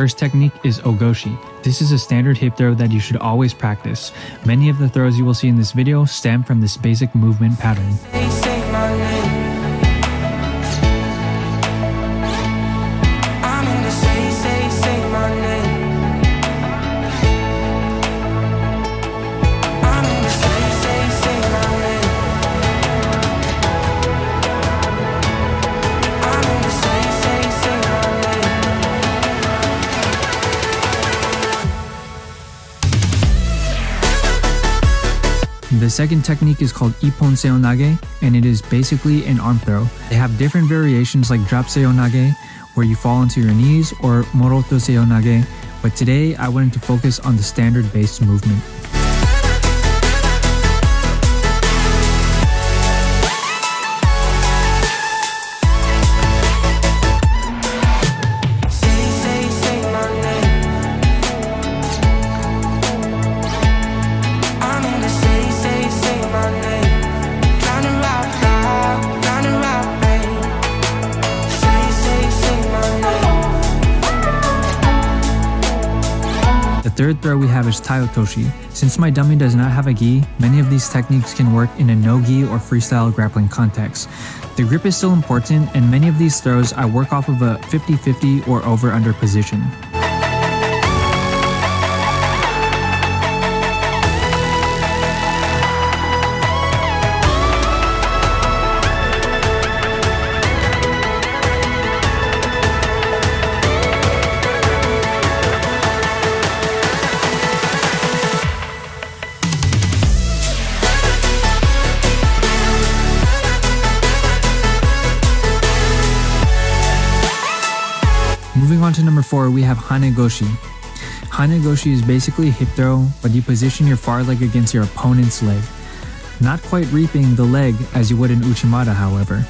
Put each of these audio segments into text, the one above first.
First technique is Ogoshi. This is a standard hip throw that you should always practice. Many of the throws you will see in this video stem from this basic movement pattern. The second technique is called Ippon Seonage, and it is basically an arm throw. They have different variations like drop Seonage, where you fall onto your knees, or Morote Seonage, but today I wanted to focus on the standard based movement. Third throw we have is Taiotoshi. Since my dummy does not have a gi, many of these techniques can work in a no gi or freestyle grappling context. The grip is still important and many of these throws I work off of a 50-50 or over under position. Moving on to number 4, we have Hanegoshi. Hanegoshi is basically a hip throw, but you position your far leg against your opponent's leg. Not quite reaping the leg as you would in Uchimata, however.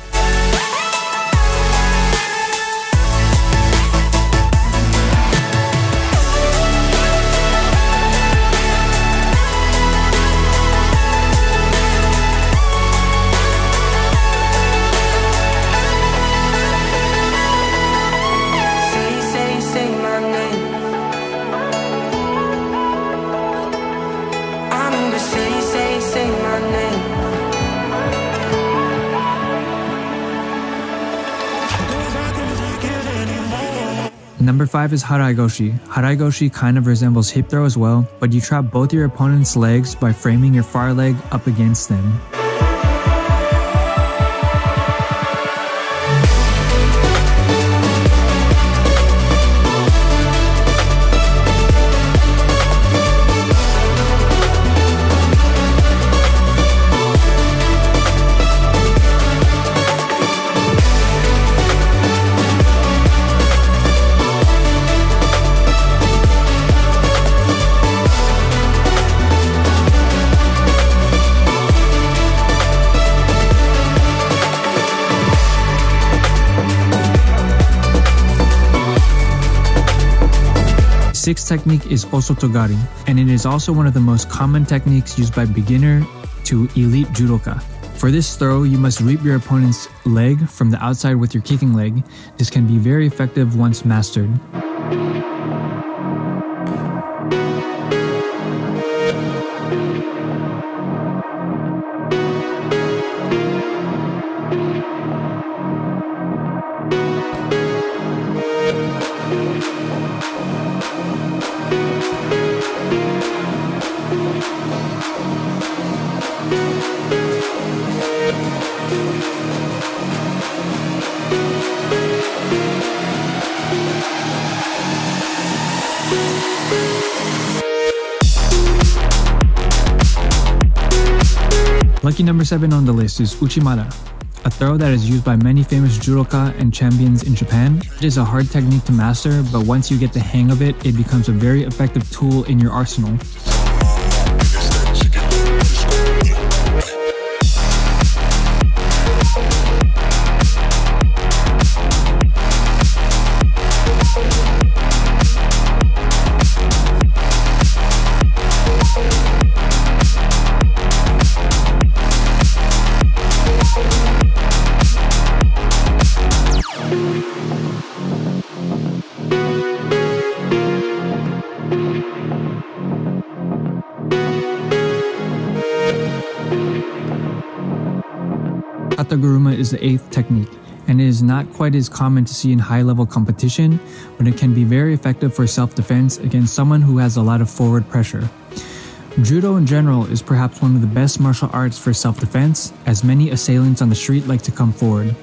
Number 5 is Haraigoshi. Haraigoshi kind of resembles hip throw as well, but you trap both your opponent's legs by framing your far leg up against them. Technique is Osotogari, and it is also one of the most common techniques used by beginner to elite judoka. For this throw, you must reap your opponent's leg from the outside with your kicking leg. This can be very effective once mastered. Lucky number 7 on the list is Uchimata, a throw that is used by many famous judoka and champions in Japan. It is a hard technique to master, but once you get the hang of it, it becomes a very effective tool in your arsenal. Kataguruma is the eighth technique, and it is not quite as common to see in high level competition, but it can be very effective for self defense against someone who has a lot of forward pressure. Judo in general is perhaps one of the best martial arts for self defense, as many assailants on the street like to come forward.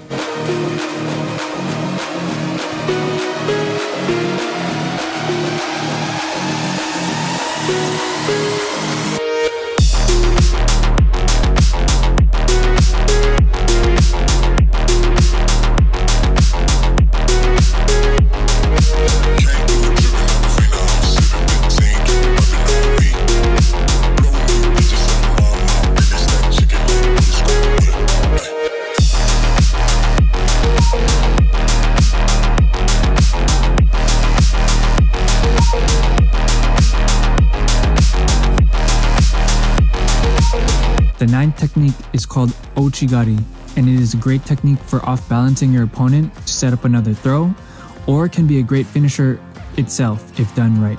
Ninth technique is called Ouchigari, and it is a great technique for off balancing your opponent to set up another throw, or can be a great finisher itself if done right.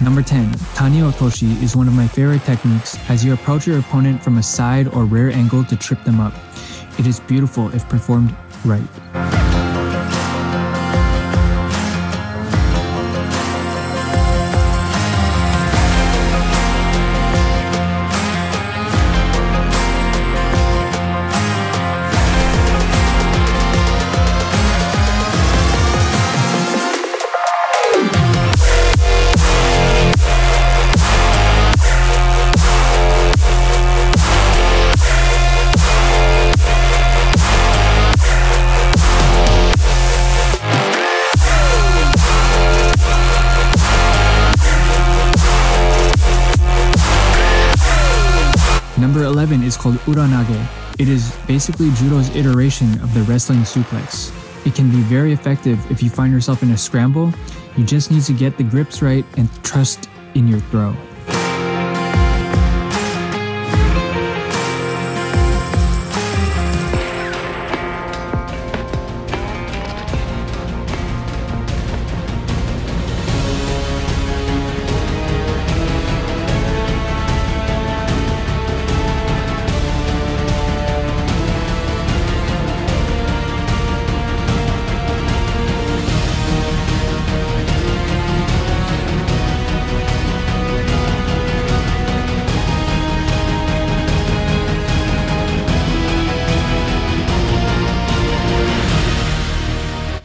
Number 10, Tani Otoshi is one of my favorite techniques as you approach your opponent from a side or rear angle to trip them up. It is beautiful if performed right. Is called Uranage. It is basically judo's iteration of the wrestling suplex. It can be very effective if you find yourself in a scramble. You just need to get the grips right and trust in your throw.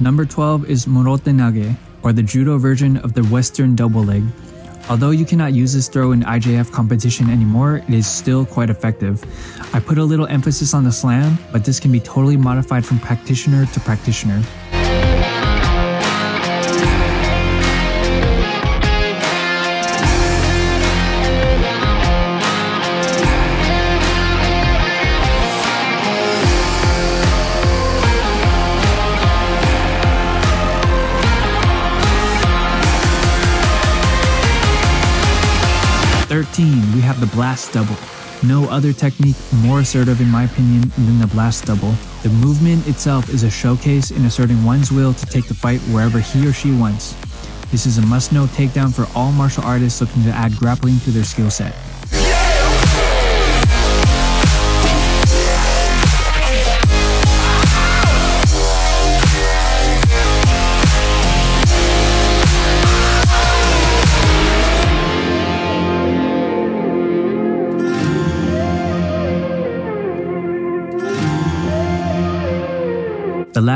Number 12 is Morote Nage, or the judo version of the Western double leg. Although you cannot use this throw in IJF competition anymore, it is still quite effective. I put a little emphasis on the slam, but this can be totally modified from practitioner to practitioner. Thirteen, we have the blast double. No other technique more assertive in my opinion than the blast double. The movement itself is a showcase in asserting one's will to take the fight wherever he or she wants. This is a must-know takedown for all martial artists looking to add grappling to their skill set.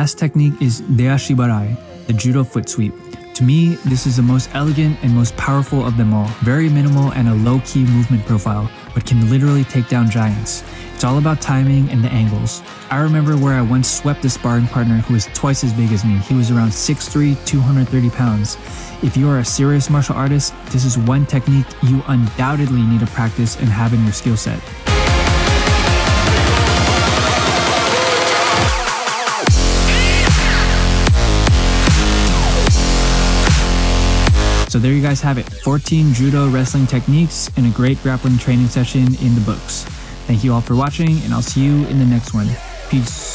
Last technique is Deashibarai, the judo foot sweep. To me, this is the most elegant and most powerful of them all. Very minimal and a low key movement profile, but can literally take down giants. It's all about timing and the angles. I remember where I once swept a sparring partner who was twice as big as me. He was around 6'3, 230 pounds. If you are a serious martial artist, this is one technique you undoubtedly need to practice and have in your skill set. So there you guys have it 14 judo wrestling techniques and a great grappling training session in the books. Thank you all for watching, and I'll see you in the next one. Peace.